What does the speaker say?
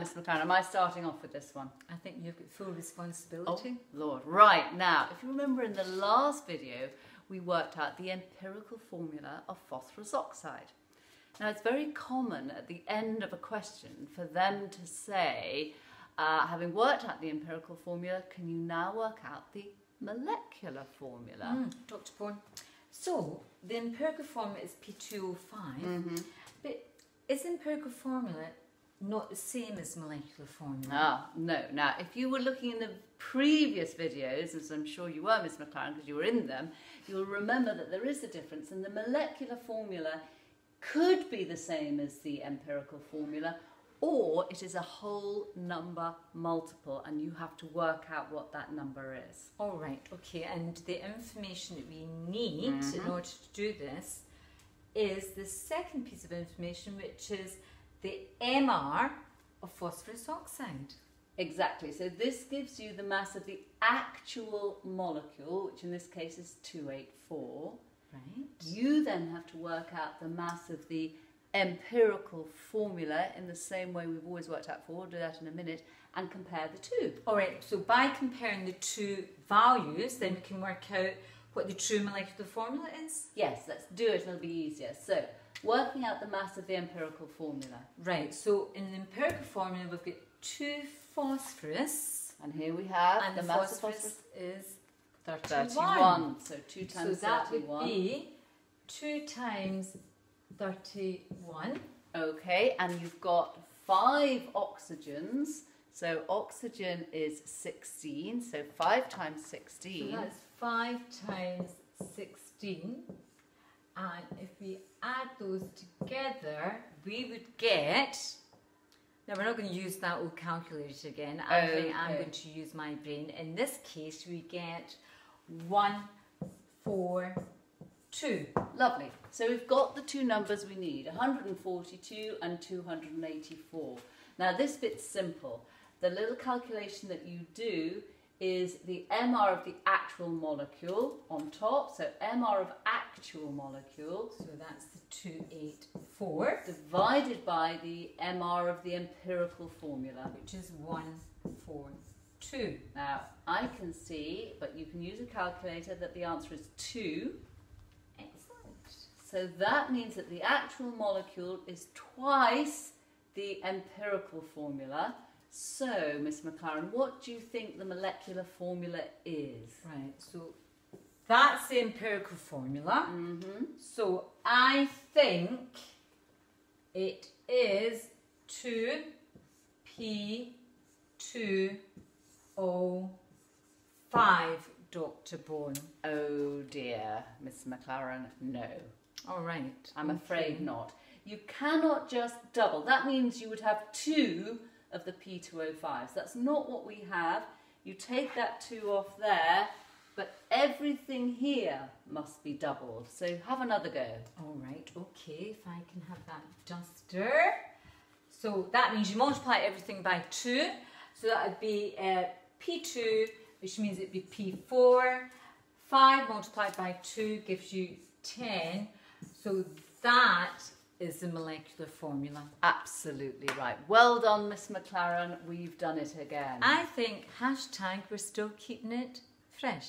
McLaren. Am I starting off with this one? I think you've got full responsibility. Oh, Lord. Right, now, if you remember in the last video, we worked out the empirical formula of phosphorus oxide. Now, it's very common at the end of a question for them to say, uh, having worked out the empirical formula, can you now work out the molecular formula? Mm, Dr. Bourne. So, the empirical formula is P2O5, Mm-hmm. but is the empirical formula not the same as molecular formula? Ah, no. Now, if you were looking in the previous videos, as I'm sure you were, Miss McLaren, because you were in them, you'll remember that there is a difference, and the molecular formula could be the same as the empirical formula, or it is a whole number multiple, and you have to work out what that number is. All right, okay, and the information that we need in Mhm. order to do this is the second piece of information, which is the MR of phosphorus oxide. Exactly. So this gives you the mass of the actual molecule, which in this case is 284. Right. You then have to work out the mass of the empirical formula in the same way we've always worked out for. We'll do that in a minute and compare the two. All right, so by comparing the two values, then we can work out what the true molecular formula is. Yes, let's do it it'll be easier. So, working out the mass of the empirical formula. Right, so in the empirical formula, we've got two phosphorus, And here we have and the the mass of phosphorus phosphorus is 31. 31. So 2 times So that 31. would be 2 times 31. Okay, and you've got five oxygens. So oxygen is 16. So 5 times 16. So 16. that's 5 times 16. And if we add those together, we would get. Now, we're not going to use that old calculator again. I oh, think I'm going to use my brain. In this case, we get 1, 4, 2. Lovely. So we've got the two numbers we need 142 and 284. Now, this bit's simple. The little calculation that you do is the MR of the actual molecule on top. So, MR of actual molecule So that's the 284, divided by the MR of the empirical formula. which is 1, 4, 2. Now, I can see, but you can use a calculator, that the answer is 2. Excellent. So that means that the actual molecule is twice the empirical formula. So, Miss McLaren, what do you think the molecular formula is? Right, so that's the empirical formula. Mm-hmm. So I think it is 2P2O5, Dr. Bourne. Oh dear, Miss McLaren, no. All right. I'm okay. afraid not. You cannot just double. That means you would have two of the P2O5s. That's not what we have. You take that two off there, but everything here must be doubled. So have another go. All right, okay, if I can have that duster. So that means you multiply everything by 2. So that would be uh, P2, which means it'd be P4. 5 multiplied by 2 gives you 10. So that is the molecular formula. Absolutely right. Well done, Miss McLaren. We've done it again. I think hashtag we're still keeping it fresh.